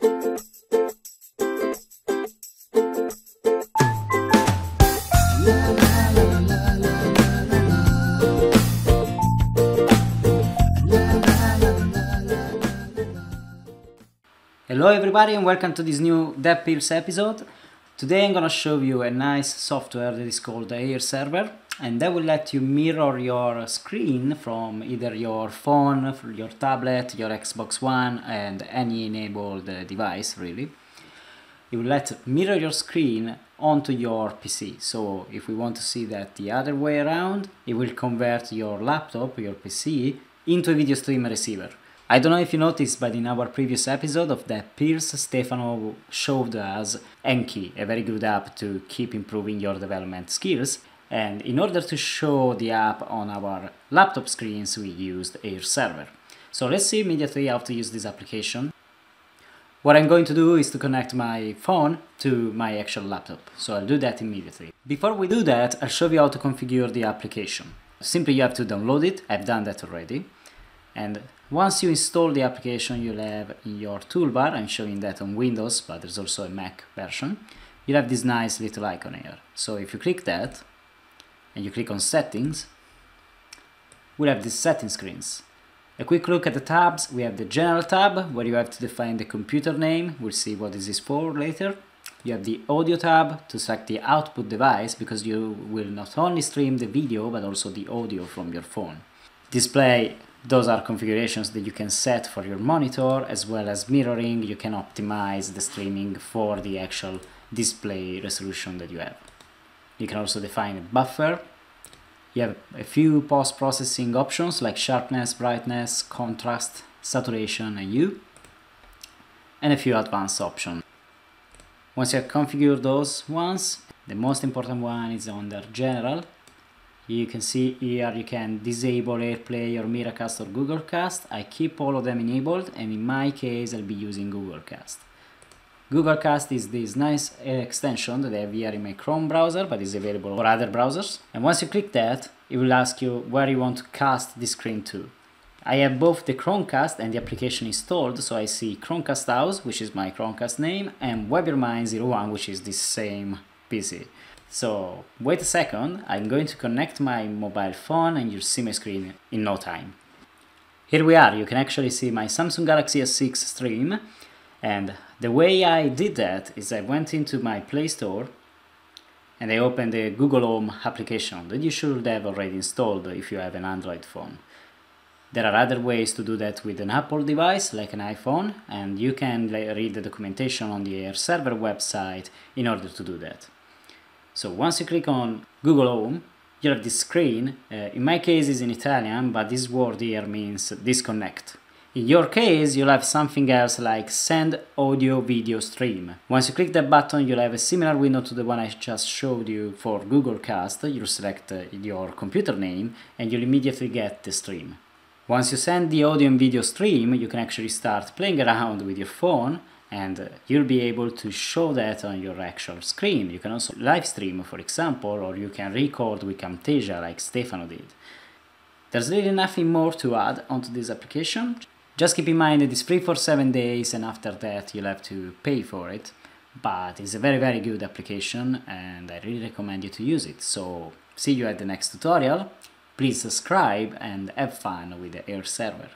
Hello everybody and welcome to this new DevPills episode. Today I'm gonna show you a nice software that is called AirServer and that will let you mirror your screen from either your phone, your tablet, your Xbox One and any enabled device really. It will let mirror your screen onto your PC. So if we want to see that the other way around, it will convert your laptop, your PC, into a video stream receiver. I don't know if you noticed, but in our previous episode of DevPills, Stefano showed us Enki, a very good app to keep improving your development skills. And in order to show the app on our laptop screens, we used AirServer. So let's see immediately how to use this application. What I'm going to do is to connect my phone to my actual laptop. So I'll do that immediately. Before we do that, I'll show you how to configure the application. Simply you have to download it. I've done that already. And once you install the application, you'll have in your toolbar, I'm showing that on Windows, but there's also a Mac version, you'll have this nice little icon here. So if you click that, and you click on settings, we'll have these setting screens. A quick look at the tabs, we have the general tab, where you have to define the computer name, we'll see what this is for later. You have the audio tab to select the output device, because you will not only stream the video, but also the audio from your phone. Display those are configurations that you can set for your monitor as well as mirroring you can optimize the streaming for the actual display resolution that you have you can also define a buffer you have a few post-processing options like sharpness brightness contrast saturation and hue and a few advanced options once you have configured those ones the most important one is under general you can see here you can disable AirPlay or Miracast or Google Cast. I keep all of them enabled and in my case I'll be using Google Cast. Google Cast is this nice extension that I have here in my Chrome browser but is available for other browsers. And once you click that, it will ask you where you want to cast the screen to. I have both the Chromecast and the application installed, so I see Chromecast House, which is my Chromecast name, and WebYourMind01, which is the same PC. So wait a second, I'm going to connect my mobile phone and you'll see my screen in no time. Here we are, you can actually see my Samsung Galaxy S6 stream and the way I did that is I went into my Play Store and I opened the Google Home application that you should have already installed if you have an Android phone. There are other ways to do that with an Apple device like an iPhone and you can read the documentation on the AirServer website in order to do that. So once you click on Google Home, you have this screen. Uh, in my case, it's in Italian, but this word here means disconnect. In your case, you'll have something else like send audio video stream. Once you click that button, you'll have a similar window to the one I just showed you for Google Cast. You'll select uh, your computer name and you'll immediately get the stream. Once you send the audio and video stream, you can actually start playing around with your phone and you'll be able to show that on your actual screen. You can also live stream, for example, or you can record with Camtasia like Stefano did. There's really nothing more to add onto this application. Just keep in mind that it's free for 7 days and after that you'll have to pay for it. But it's a very very good application and I really recommend you to use it. So see you at the next tutorial. Please subscribe and have fun with the AirServer.